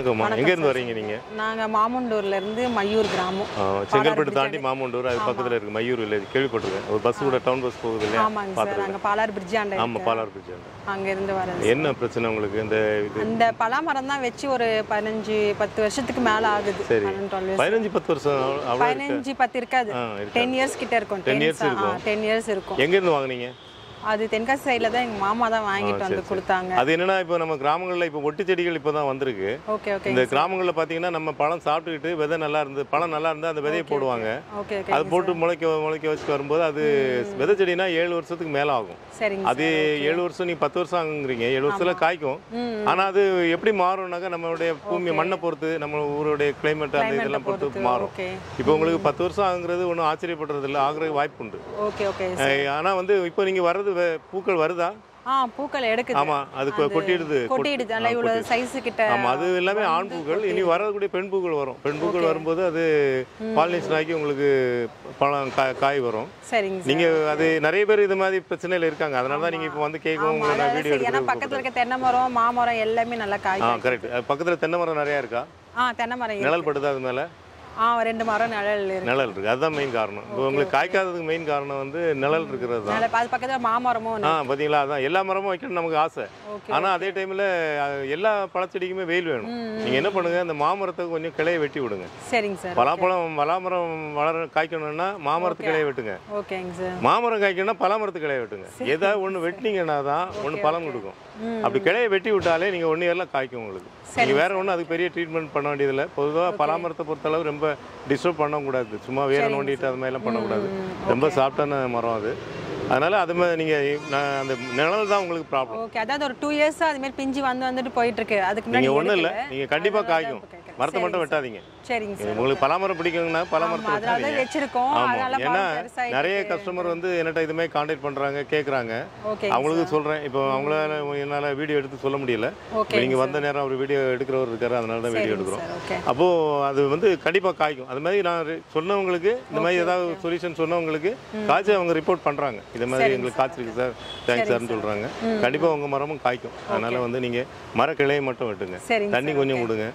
வணக்கம்மா எங்கேருந்து வரீங்க நீங்கள் நாங்க மாமண்டூர்ல இருந்து மையூர் கிராமம். செங்கல்பட்டு தாண்டி மாமண்டூர் அது பக்கத்தில் இருக்குது மையூர் வில்லேஜ் கேள்விப்பட்டிருக்கேன். ஒரு பஸ் கூட டவுன் பஸ் போகுது இல்லையா? ஆமாங்க சார். அங்க பாலார் பிரிட்ஜ் ஆண்ட ஆமாம் பாலார் பிரிட்ஜ் அங்க இருந்து வரது என்ன பிரச்சனை உங்களுக்கு? இந்த இது? அந்த பலாமரம் தான் வச்சு ஒரு பதினஞ்சு பத்து வருஷத்துக்கு மேல ஆகுது. சரி. பன்னெண்டு, 12 years. பதினஞ்சு பத்து வருஷம் அவ்வளோ- அவ்வளோ இருக்கு? பதினஞ்சு பத்து இருக்காது. ஆ இருக்கு டென் இயர்ஸ் கிட்ட இருக்கும். 10 years இருக்கும். டென் இயர்ஸ் இருக்கும். எங்கேருந்து வாங்குனீங்க? அது தென்காசி சைடுல தான் எங்க மாமா தான் வாங்கிட்டு வந்து கொடுத்தாங்க. அது என்னன்னா இப்போ நம்ம கிராமங்களில் இப்போ ஒட்டு செடிகள் இப்போ தான் வந்திருக்கு. Okay okay. இந்த கிராமங்களில் பார்த்தீங்கன்னா நம்ம பழம் சாப்பிட்டுக்கிட்டு விதை நல்லா இருந்து பழம் நல்லா இருந்தால் அந்த விதையை போடுவாங்க. ஓகே. ஓகே அது போட்டு முளைக்க முளைக்க வச்சு வரும்போது அது விதை செடினா ஏழு வருஷத்துக்கு மேலே ஆகும். சரிங்க அது ஏழு வருஷம் நீ பத்து வருஷம் ஆகுங்கிறீங்க. ஏழு வருஷத்துல காய்க்கும். ம். ஆனா அது எப்படி மாறும்னாக்கா நம்மளுடைய பூமி மண்ணை பொறுத்து நம்ம ஊருடைய கிளைமேட் அந்த இதெல்லாம் பொறுத்து மாறும். இப்போ உங்களுக்கு பத்து வருஷம் ஆகுங்கிறது ஒன்றும் ஆச்சரியப்படுறது இல்லை ஆகுறதுக்கு வாய்ப்பு உண்டு ஓகே ஓகே அஹ் ஆனா வந்து இப்போ நீங்க வர்றது வே- பூக்கள் வருதா? ஆ பூக்கள் எடுக்குது. ஆமா அது கொட்டிடுது கொட்டிடுது. நல்லா இவ்வளவு சைஸ் கிட்ட ஆமா அது எல்லாமே ஆண் பூக்கள். இனி வரக்கூடிய பெண் பூக்கள் வரும். பெண் பூக்கள் வரும்போது அது பாலினேஷன் ஆகி உங்களுக்கு பழம் காய் வரும். சரிங்க சார். நீங்க அது நிறைய பேர் இது மாதிரி பிரச்சனையில இருக்காங்க. அதனால தான் நீங்க இப்போ வந்து உங்களை நான் வீடியோ எடுக்கிறது பக்கத்துல இருக்க தென்னை மரம் மாமரம் எல்லாமே நல்லா காய் ஆ கரெக்ட் பக்கத்துல தென்னை மரம் நிறைய இருக்கா? ஆ தென்னை மரம். நிழல் படுதா அது மேல? ஆ ரெண்டு மரம் நிழல் இருக்கு. நிழல் இருக்கு. அதுதான் மெயின் காரணம். இப்போ உங்களுக்கு காய்க்காததுக்கு மெயின் காரணம் வந்து நிழல் இருக்கிறது தான். நிழல் அது பக்கத்துல மாமரமும். ஆ பாத்தீங்களா? அதான் எல்லா மரமும் வைக்கணும் நமக்கு ஆசை. ஓகே ஆனா அதே டைம்ல எல்லா பழச்செடிக்குமே வெயில் வேணும். நீங்க என்ன பண்ணுங்க? அந்த மாமரத்தை கொஞ்சம் கிளையை வெட்டி விடுங்க. சரிங்க சார் பலாப்பழம் பலாமரம் வளர காய்க்கணும்னா மாமரத்து கிளையை வெட்டுங்க. ஓகேங்க சார். மாமரம் காய்க்கணும்னா பலாமரத்து கிளையை வெட்டுங்க. ஏதாவது ஒன்று வெட்டினீங்கன்னா தான் ஒன்று பழம் கொடுக்கும். அப்படி கிளையை வெட்டி விட்டாலே நீங்க ஒன் இயர்ல காய்க்கும் உங்களுக்கு. நீங்க வேற ஒன்றும் அதுக்கு பெரிய ட்ரீட்மெண்ட் பண்ண வேண்டியதில்லை. பொதுவாக பலாமரத்தை பொறுத்தளவு ரொம்ப டிஸ்டர்ப் பண்ணக்கூடாது. சும்மா வேற நோண்டிட்டு அது மாதிரிலாம் பண்ணக்கூடாது. ரொம்ப சாஃப்டான மரம் அது. அதனால அது மாதிரி நீங்க அந்த நிழல் தான் உங்களுக்கு ப்ராப்ளம் ஓகே அதாவது ஒரு டூ இயர்ஸ் அது மாதிரி பிஞ்சு வந்து வந்துட்டு போயிட்டு இருக்கு அதுக்கு நீங்க ஒன்றும் இல்லை. நீங்க கண்டிப்பா காய்க்கும். மரத்தை மட்டும் வெட்டாதீங்க. சரிங்க சார் உங்களுக்கு பலாமரம் பிடிக்குங்கன்னா பலாமரத்தை அதனால வச்சிருக்கோம். ஏன்னா நிறைய. கஸ்டமர் வந்து என்கிட்ட இது மாதிரி காண்டாக்ட் பண்றாங்க கேக்குறாங்க. ஓகே அவங்களுக்கு சொல்றேன். இப்போ அவங்களால என்னால வீடியோ எடுத்து சொல்ல முடியல. நீங்க வந்த நேரம் அவர் வீடியோ எடுக்கிறவர் இருக்காரு அதனால தான் வீடியோ எடுக்கிறோம். அப்போ அது வந்து கண்டிப்பா காய்க்கும். அது மாதிரி நான் சொன்னவங்களுக்கு இந்த மாதிரி ஏதாவது சொல்யூஷன் சொன்னவங்களுக்கு காய்ச்சி அவங்க ரிப்போர்ட் பண்றாங்க. இது மாதிரி எங்களுக்கு காய்ச்சிருக்கு சார். தேங்க்ஸ் சார்னு சொல்றாங்க. கண்டிப்பா உங்க மரமும் காய்க்கும். அதனால வந்து நீங்க மர கிளையை மட்டும் வெட்டுங்க. தண்ணி கொஞ்சம் விடுங்க.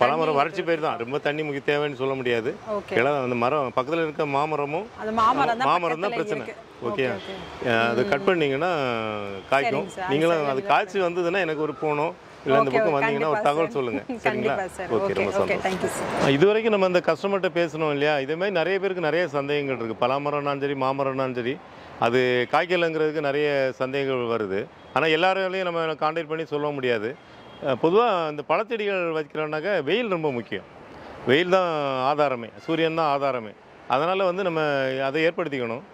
பலாமரம் வறட்சி பயிர் தான். ரொம்ப தண்ணி முக்கிய தேவைன்னு சொல்ல முடியாது. கிளை அந்த மரம் பக்கத்துல இருக்க மாமரமும் மாமரம் தான் பிரச்சனை. ஓகே. அது கட் பண்ணீங்கன்னா காய்க்கும். நீங்களும் அது காய்ச்சி வந்ததுன்னா எனக்கு ஒரு போனோம் இல்லை இந்த பக்கம் வந்தீங்கன்னா ஒரு தகவல். சொல்லுங்க. சரிங்களா? ஓகே ரொம்ப சந்தோஷம். இது வரைக்கும் நம்ம இந்த கஸ்டமர்கிட்ட பேசணும் இல்லையா? இதே மாதிரி நிறைய பேருக்கு நிறைய சந்தேகங்கள் இருக்குது பலாமரம்னாலும் சரி மாமரம்னாலும் சரி அது காய்க்கலைங்கிறதுக்கு நிறைய சந்தேகங்கள் வருது. ஆனால் எல்லாராலையும் நம்ம காண்டாக்ட் பண்ணி சொல்ல முடியாது. பொதுவாக இந்த பழச்செடிகள் வைக்கிறோம்னாக்கா வெயில் ரொம்ப முக்கியம். வெயில் தான் ஆதாரமே. சூரியன் தான் ஆதாரமே. அதனால் வந்து நம்ம அதை ஏற்படுத்திக்கணும்.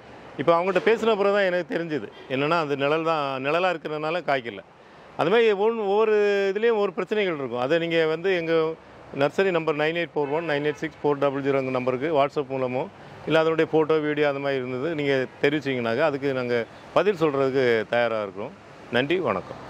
இப்போ அவங்ககிட்ட பேசின பிறகு தான் எனக்கு தெரிஞ்சுது. என்னென்னா அது நிழல் தான் நிழலாக இருக்கிறதுனால காய்க்கல. அதுமாதிரி ஒன்று ஒவ்வொரு இதுலேயும் ஒவ்வொரு பிரச்சனைகள் இருக்கும். அதை நீங்கள் வந்து எங்கள் nursery number nine eight four one nine eight six four double ஜீரோங்க நம்பருக்கு வாட்ஸ்அப் மூலமோ இல்லை அதனுடைய ஃபோட்டோ வீடியோ அது மாதிரி இருந்தது நீங்கள் தெரிவிச்சிங்கனாக்கா அதுக்கு நாங்கள் பதில் சொல்கிறதுக்கு தயாராக இருக்கிறோம் நன்றி வணக்கம்.